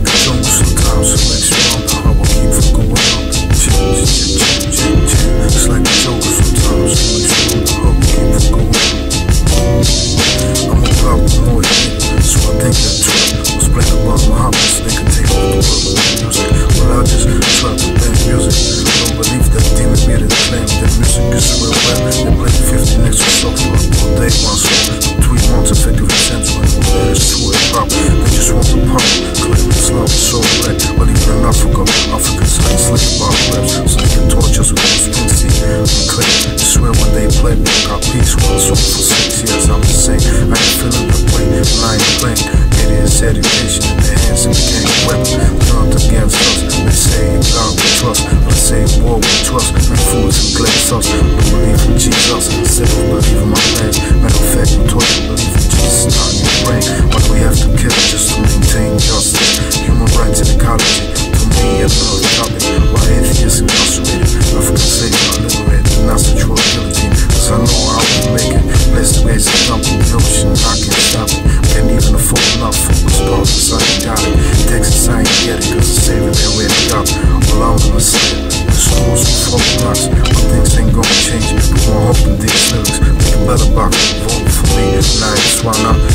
in the jungle, sometimes I make strong power. letterbox. Vote for me, it's nice. Why not?